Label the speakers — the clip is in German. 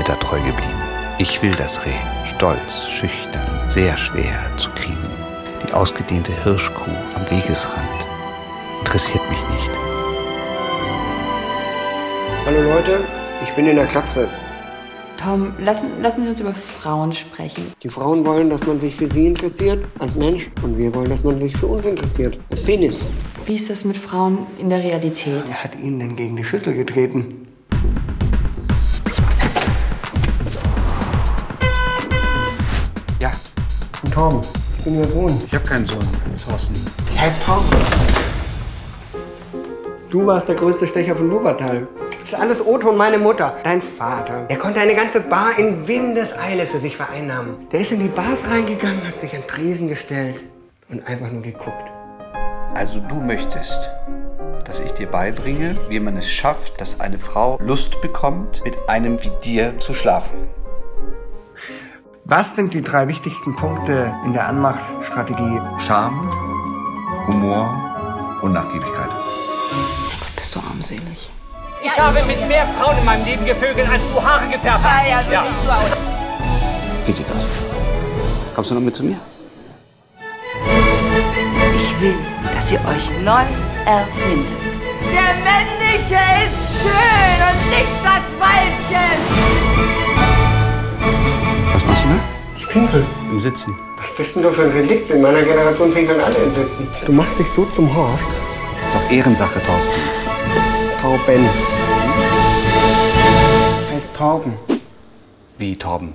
Speaker 1: mir da treu geblieben. Ich will das Reh, stolz, schüchtern, sehr schwer zu kriegen. Die ausgedehnte Hirschkuh am Wegesrand interessiert mich nicht.
Speaker 2: Hallo Leute, ich bin in der Klapse.
Speaker 3: Tom, lassen, lassen Sie uns über Frauen sprechen.
Speaker 2: Die Frauen wollen, dass man sich für sie interessiert, als Mensch. Und wir wollen, dass man sich für uns interessiert, als Penis.
Speaker 3: Wie ist das mit Frauen in der Realität?
Speaker 2: Wer hat Ihnen denn gegen die Schüssel getreten? Tom, ich bin Ihr Sohn.
Speaker 1: ich habe keinen Sohn, Thorsten.
Speaker 2: Ich heiße Tom. Du warst der größte Stecher von Wuppertal. Das ist alles Otto und meine Mutter. Dein Vater. Er konnte eine ganze Bar in Windeseile für sich vereinnahmen. Der ist in die Bars reingegangen, hat sich an Tresen gestellt und einfach nur geguckt.
Speaker 4: Also du möchtest, dass ich dir beibringe, wie man es schafft, dass eine Frau Lust bekommt, mit einem wie dir zu schlafen.
Speaker 2: Was sind die drei wichtigsten Punkte in der Anmachstrategie?
Speaker 4: Charme, Humor und Nachgiebigkeit.
Speaker 3: Bist du armselig?
Speaker 5: Ich habe mit mehr Frauen in meinem Leben gevögelt, als du Haare gefärbt hast.
Speaker 3: Ah ja, so siehst du aus.
Speaker 1: Wie sieht's aus? Kommst du noch mit zu mir?
Speaker 6: Ich will, dass ihr euch neu erfindet. Der Männliche ist schön
Speaker 1: da?
Speaker 2: Ich pinkel.
Speaker 1: Im Sitzen.
Speaker 2: Was bist denn du für ein Relikt? In meiner Generation pinkeln alle im Sitzen. Du machst dich so zum Horst.
Speaker 1: Ist doch Ehrensache, Thorsten.
Speaker 2: Tauben. Das heißt Tauben.
Speaker 1: Wie Torben.